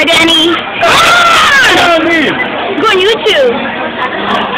Hi, Danny. Ah! Go on YouTube.